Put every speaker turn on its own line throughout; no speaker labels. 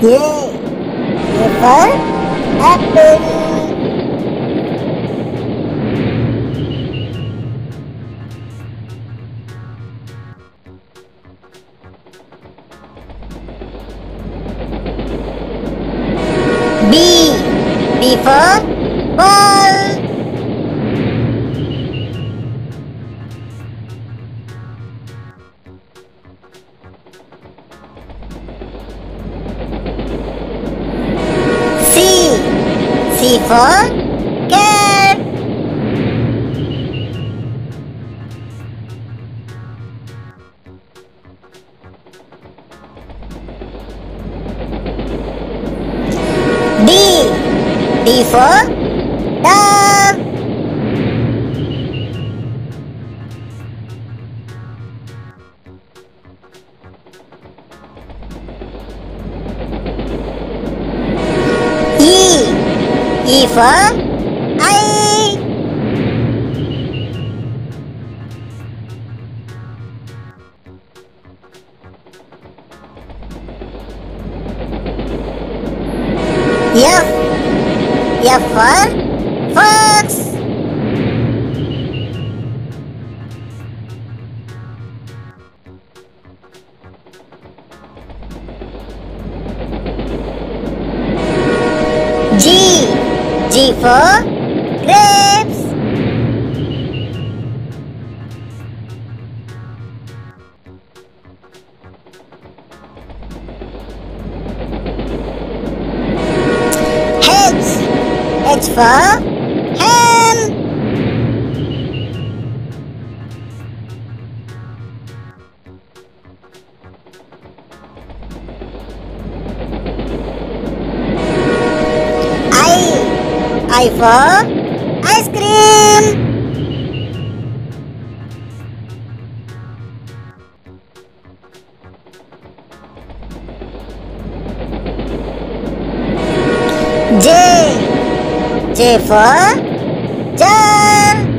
A for apple. B. B for. For cat. D. D. E for eye. F. F for fox. G for grapes. H. H for I. Ice cream. J. J for jar.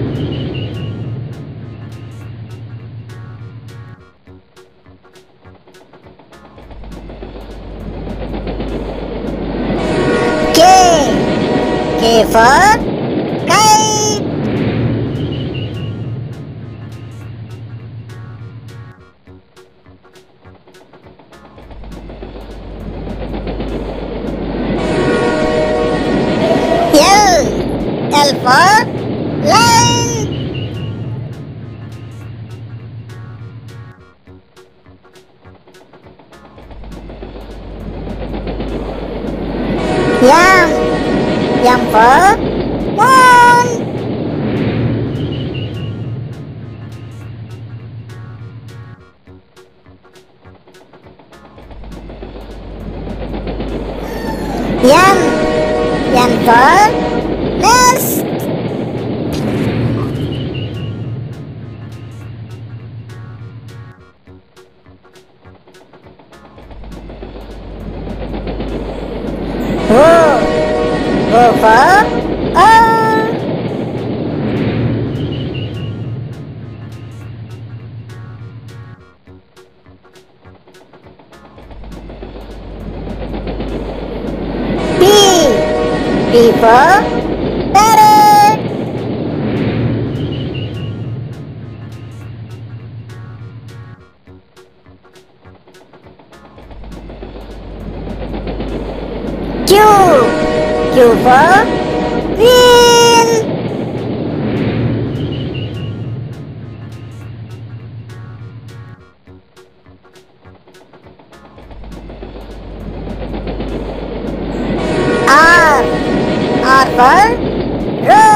phớt Cây. Dư. El phớt Yeah. Yum for moon. Yum. Yum Over. Ah. B. Beaver. Better. que eu vou vir. Ah, agora. Ah,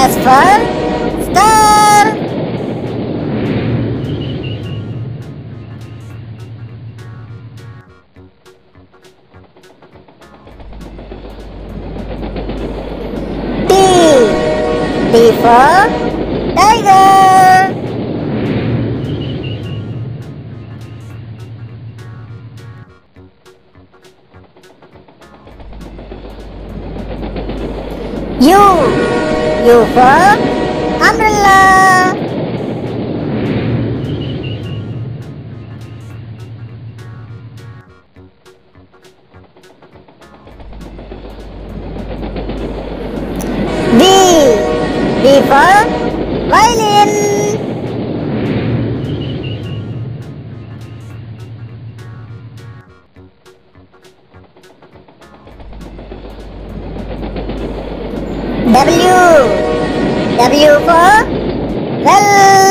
S for star. T. T for tiger. U. Yuval Amrullah. D. D for W. W for well.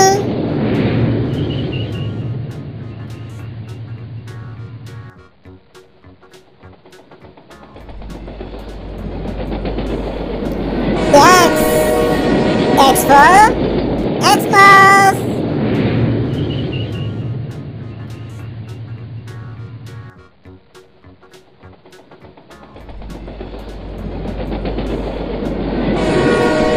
X. X for Xmas.